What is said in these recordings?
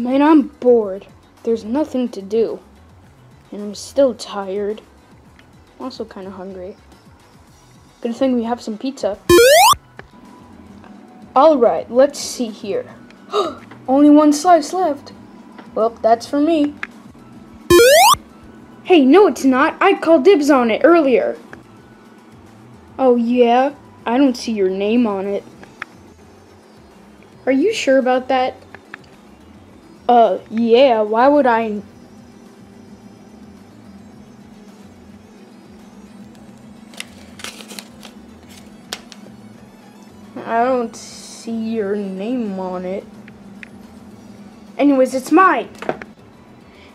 Man, I'm bored. There's nothing to do. And I'm still tired. I'm also kind of hungry. Good thing we have some pizza. Alright, let's see here. Only one slice left. Well, that's for me. Hey, no it's not. I called dibs on it earlier. Oh yeah? I don't see your name on it. Are you sure about that? Uh, yeah, why would I... I don't see your name on it. Anyways, it's mine.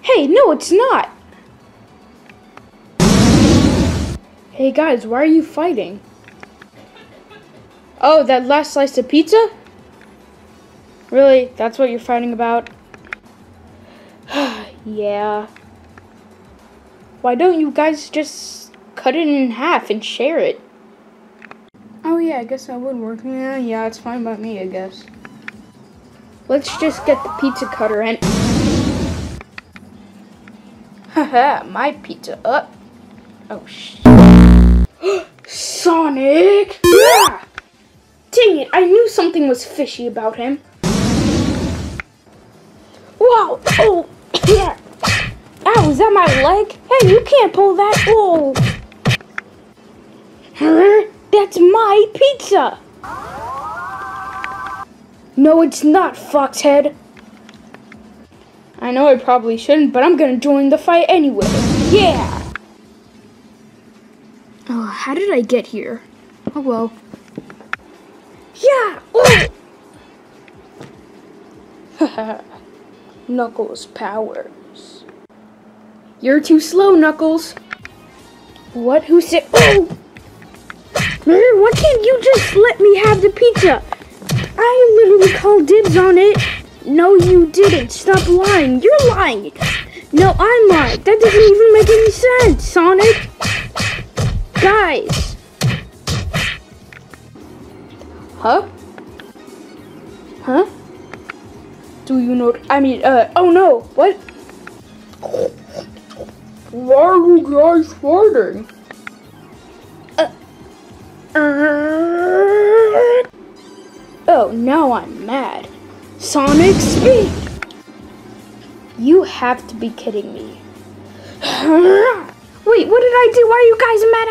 Hey, no, it's not. Hey guys, why are you fighting? Oh, that last slice of pizza? Really? That's what you're fighting about? Yeah. Why don't you guys just cut it in half and share it? Oh yeah, I guess that would work. Yeah, yeah, it's fine by me, I guess. Let's just get the pizza cutter and... Haha, my pizza up. Oh, sh... Sonic! Yeah! Dang it, I knew something was fishy about him. Wow! Oh! Is that my leg? Hey, you can't pull that! Oh! Huh? That's my pizza! No, it's not, Foxhead. I know I probably shouldn't, but I'm gonna join the fight anyway. Yeah! Oh, how did I get here? Oh well. Yeah! Oh! Knuckles powers. You're too slow, Knuckles. What? Who said? Oh! Why can't you just let me have the pizza? I literally called dibs on it. No, you didn't. Stop lying. You're lying. No, I'm lying. That doesn't even make any sense, Sonic. Guys. Huh? Huh? Do you know? I mean, uh, oh no. What? Are you guys fighting? Uh, uh, oh, now I'm mad. Sonic speed! You have to be kidding me. Wait, what did I do? Why are you guys mad?